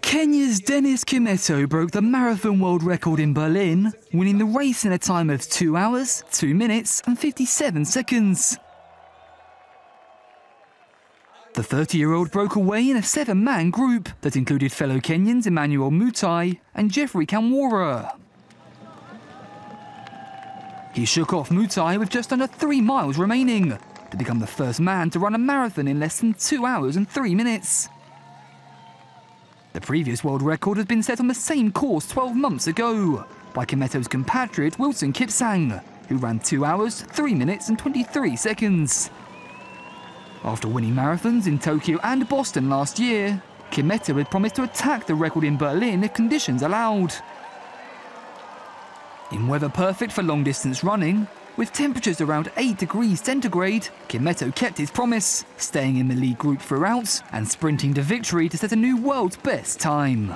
Kenya's Dennis Kimetto broke the marathon world record in Berlin, winning the race in a time of 2 hours, 2 minutes and 57 seconds. The 30-year-old broke away in a seven-man group that included fellow Kenyans Emmanuel Mutai and Geoffrey Kamworor. He shook off Mutai with just under three miles remaining to become the first man to run a marathon in less than two hours and three minutes. The previous world record had been set on the same course 12 months ago by Kimetto's compatriot Wilson Kipsang, who ran 2 hours, 3 minutes and 23 seconds. After winning marathons in Tokyo and Boston last year, Kimetto had promised to attack the record in Berlin if conditions allowed. In weather perfect for long distance running, with temperatures around 8 degrees centigrade, Kimetto kept his promise, staying in the lead group throughout and sprinting to victory to set a new world's best time.